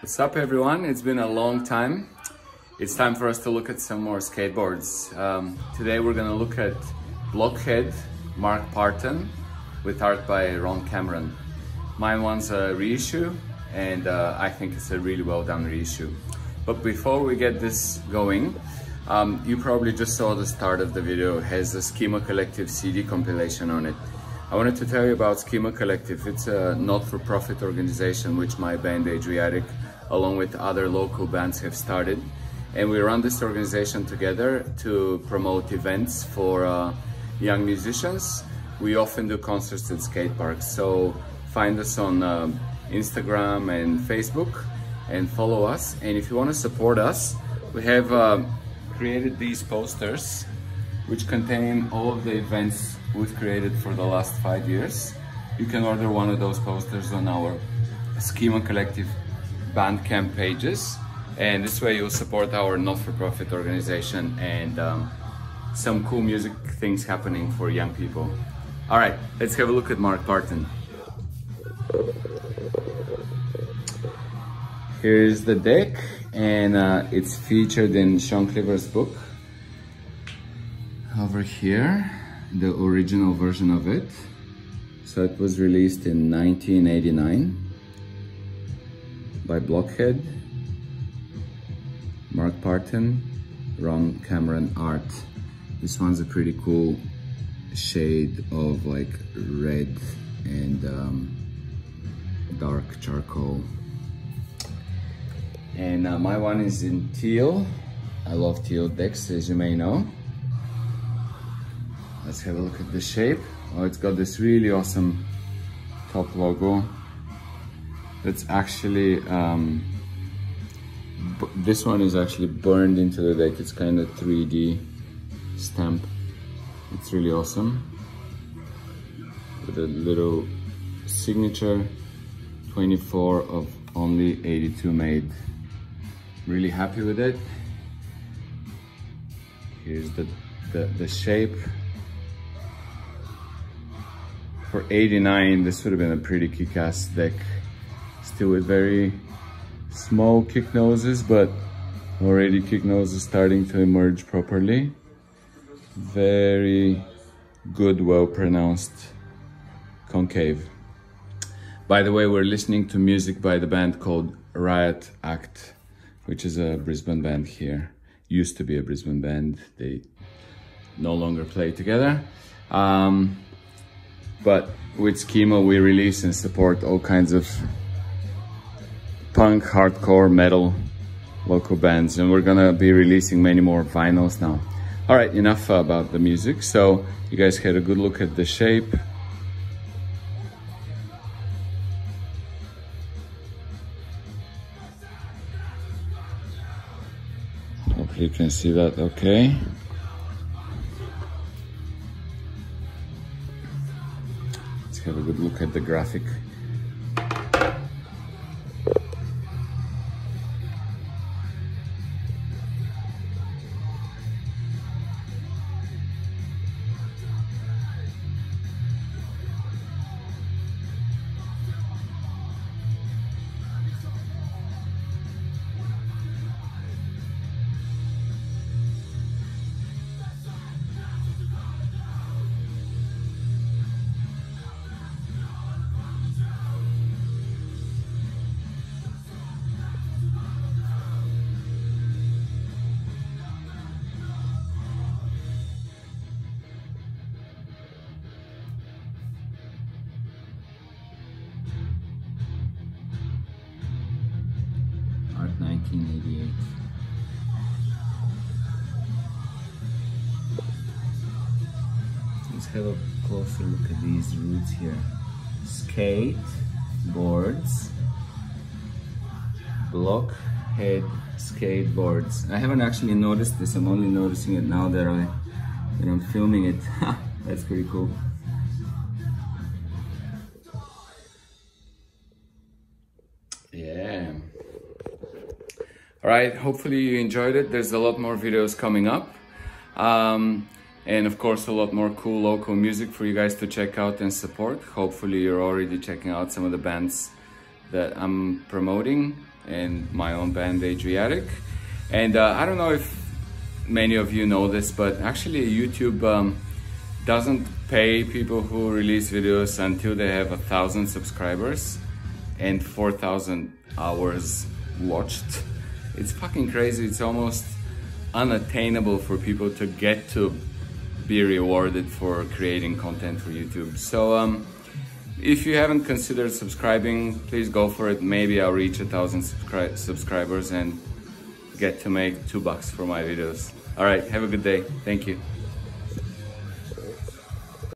What's up everyone? It's been a long time. It's time for us to look at some more skateboards. Um, today we're gonna look at Blockhead Mark Partain with art by Ron Cameron. Mine one's a reissue and uh, I think it's a really well done reissue. But before we get this going, um, you probably just saw the start of the video it has a Schema Collective CD compilation on it. I wanted to tell you about Schema Collective. It's a not-for-profit organization which my band Adriatic along with other local bands have started. And we run this organization together to promote events for uh, young musicians. We often do concerts at skate parks. So find us on uh, Instagram and Facebook and follow us. And if you want to support us, we have uh, created these posters which contain all of the events we've created for the last five years. You can order one of those posters on our Schema Collective Bandcamp pages and this way you'll support our not-for-profit organization and um, some cool music things happening for young people. All right, let's have a look at Mark Partain. Here's the deck and uh, it's featured in Sean Cliver's book. Over here, the original version of it. So it was released in 1989 by Blockhead, Mark Partain, Ron Cameron Art. This one's a pretty cool shade of like red and um, dark charcoal. And uh, my one is in teal. I love teal decks, as you may know. Let's have a look at the shape. Oh, it's got this really awesome top logo. It's actually um, this one is actually burned into the deck. It's kind of 3d stamp. It's really awesome. With a little signature. 24 of only 82 made. Really happy with it. Here's the the, the shape for 89 this would have been a pretty kick-ass deck still with very small kick noses, but already kick noses starting to emerge properly. Very good, well-pronounced concave. By the way, we're listening to music by the band called Riot Act, which is a Brisbane band here. Used to be a Brisbane band. They no longer play together. Um, but with Schema, we release and support all kinds of punk, hardcore, metal local bands and we're gonna be releasing many more vinyls now. All right, enough about the music. So you guys had a good look at the shape. Hopefully you can see that okay. Have a good look at the graphic. 1988. Let's have a closer look at these roots here. Skate, boards, blockhead skateboards. I haven't actually noticed this, I'm only noticing it now that, I, that I'm filming it. That's pretty cool. All right, hopefully you enjoyed it. There's a lot more videos coming up. Um, and of course, a lot more cool local music for you guys to check out and support. Hopefully you're already checking out some of the bands that I'm promoting and my own band Adriatic. And uh, I don't know if many of you know this, but actually YouTube um, doesn't pay people who release videos until they have a thousand subscribers and 4,000 hours watched. It's fucking crazy. It's almost unattainable for people to get to be rewarded for creating content for YouTube. So um, if you haven't considered subscribing, please go for it. Maybe I'll reach a thousand subscri subscribers and get to make two bucks for my videos. All right, have a good day. Thank you.